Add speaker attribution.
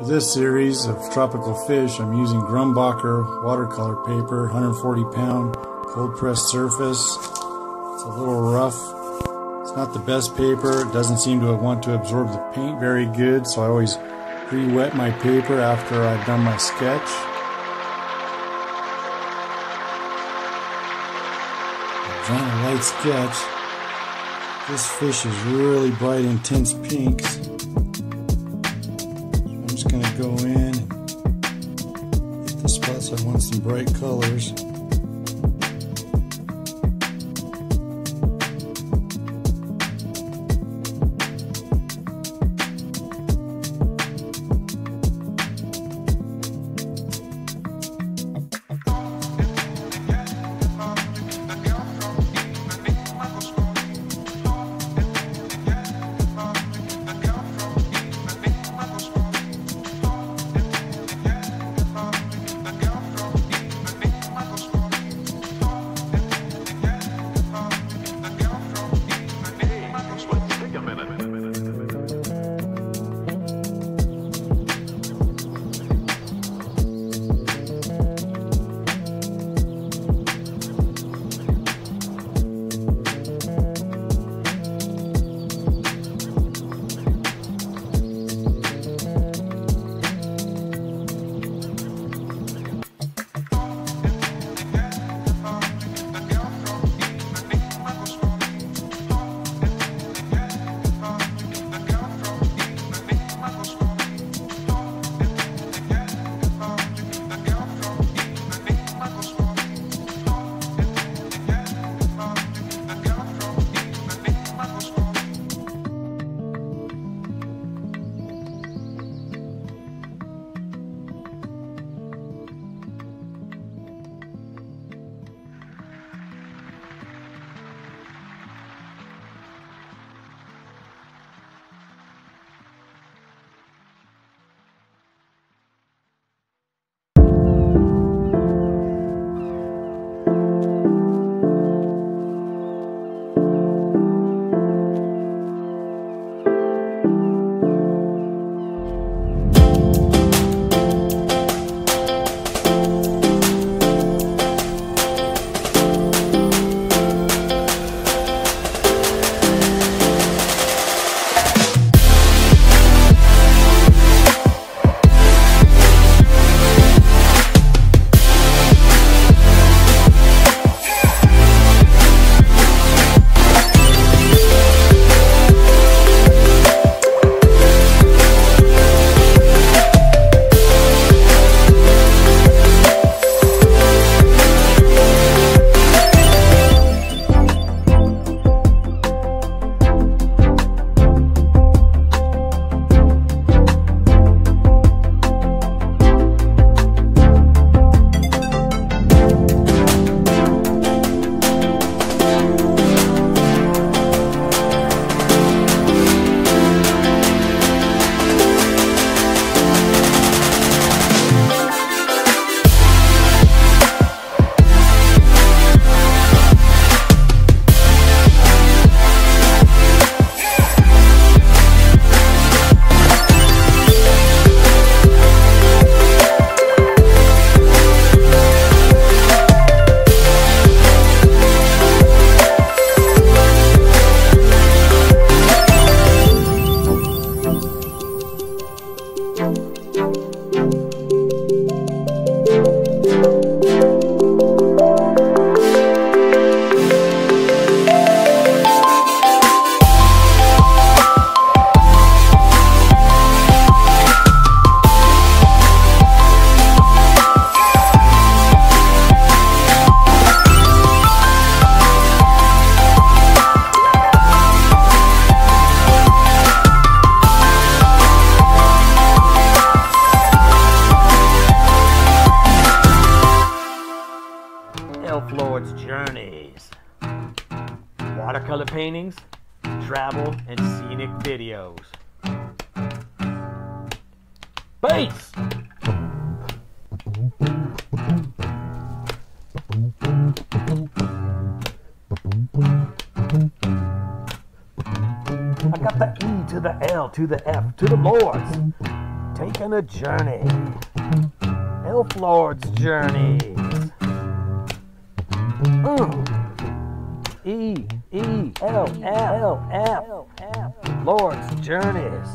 Speaker 1: For this series of tropical fish, I'm using Grumbacher watercolor paper, 140 pound cold pressed surface. It's a little rough. It's not the best paper. It doesn't seem to want to absorb the paint very good, so I always pre-wet my paper after I've done my sketch. I've a light sketch. This fish is really bright, intense pinks. Just going to go in hit the spots I want some bright colors.
Speaker 2: Watercolor paintings, travel, and scenic videos. Bass! I got the E to the L to the F to the Lords. taking a journey. Elf Lord's Journeys. Mm. E E L L L F Lord's Journeys.